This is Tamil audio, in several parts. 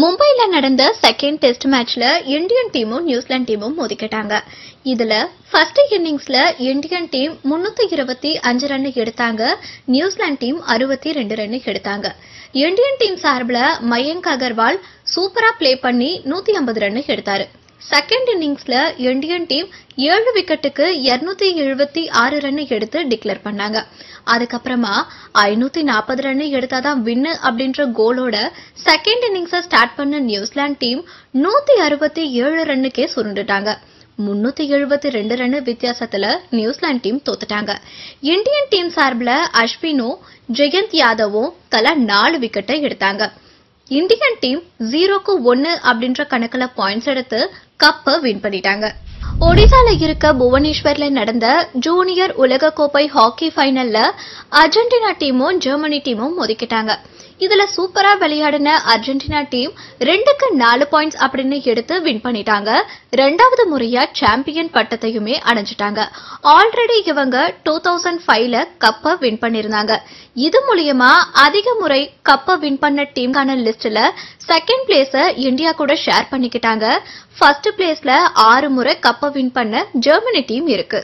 மும்பைல நடந்த செகண்ட் டெஸ்ட் மேட்ச்ல இந்தியன் டீமும் நியூசிலாந்து டீமும் மோதிக்கிட்டாங்க. இதுல ஃபர்ஸ்ட் இன்னிங்ஸ்ல இந்தியன் டீம் முன்னூத்தி இருபத்தி அஞ்சு ரன் எடுத்தாங்க. நியூசிலாந்து டீம் அறுபத்தி ரெண்டு ரன் எடுத்தாங்க. இந்தியன் டீம் சார்பில் மயங்க் அகர்வால் சூப்பரா ப்ளே பண்ணி நூத்தி ஐம்பது ரன் எடுத்தாரு. செகண்ட் இன்னிங்ஸ்ல இந்தியன் டீம் ஏழு விக்கெட்டுக்கு 276 எழுபத்தி ஆறு ரன் எடுத்து டிக்ளேர் பண்ணாங்க. அதுக்கப்புறமா ஐநூத்தி நாற்பது ரன் எடுத்தாதான் வின்னு அப்படின்ற கோலோட செகண்ட் இன்னிங்ஸை ஸ்டார்ட் பண்ண நியூசிலாந்து டீம் நூத்தி அறுபத்தி ஏழு ரன்னுக்கே சுருண்டுட்டாங்க. முன்னூத்தி எழுபத்தி ரெண்டு ரன் வித்தியாசத்துல நியூசிலாந்து டீம் தோத்துட்டாங்க. இந்தியன் டீம் சார்பில் அஸ்வினும் ஜெயந்த் யாதவும் தலா நாலு விக்கெட்டை எடுத்தாங்க. இந்தியன் டீம் ஜீரோக்கு ஒன்னு அப்படின்ற கணக்குல பாயிண்ட்ஸ் எடுத்து கப்பை வின் பண்ணிட்டாங்க. ஒடிசால இருக்க புவனேஸ்வர்ல நடந்த ஜூனியர் உலக கோப்பை ஹாக்கி ஃபைனல்ல அர்ஜென்டினா டீமும் ஜெர்மனி டீமும் மோதிக்கிட்டாங்க. இதுல சூப்பரா விளையாடின அர்ஜென்டினா டீம் ரெண்டுக்கு நாலு பாயிண்ட்ஸ் அப்படின்னு எடுத்து வின் பண்ணிட்டாங்க. ரெண்டாவது முறையா சாம்பியன் பட்டத்தையுமே அடைஞ்சிட்டாங்க. ஆல்ரெடி இவங்க டூ தௌசண்ட் ஃபைவ்ல கப்பை வின் பண்ணிருந்தாங்க இது மூலியமா அதிக முறை கப்பை வின் பண்ண டீம்கான லிஸ்ட்ல செகண்ட் பிளேஸ இந்தியா கூட ஷேர் பண்ணிக்கிட்டாங்க. ஃபர்ஸ்ட் பிளேஸ்ல ஆறு முறை கப்பை வின் பண்ண ஜெர்மனி டீம் இருக்கு.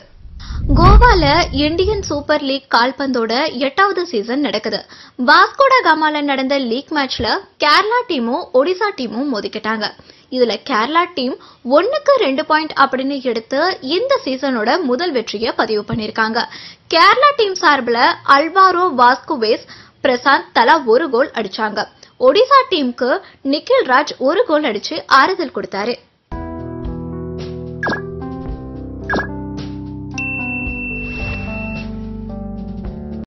கோவால இந்தியன் சூப்பர் லீக் கால்பந்தோட எட்டாவது சீசன் நடக்குது. வாஸ்கோடா காமால நடந்த லீக் மேட்ச்ல கேரளா டீமும் ஒடிசா டீமும் மோதிக்கிட்டாங்க. இதுல கேரளா டீம் ஒன்னுக்கு ரெண்டு பாயிண்ட் அப்படின்னு எடுத்து இந்த சீசனோட முதல் வெற்றியை பதிவு பண்ணிருக்காங்க. கேரளா டீம் சார்பில் அல்வாரோ வாஸ்குவேஸ் பிரசாந்த் தலா ஒரு கோல் அடிச்சாங்க. ஒடிசா டீமுக்கு நிக்கில் ராஜ் ஒரு கோல் அடிச்சு ஆறுதல் கொடுத்தாரு.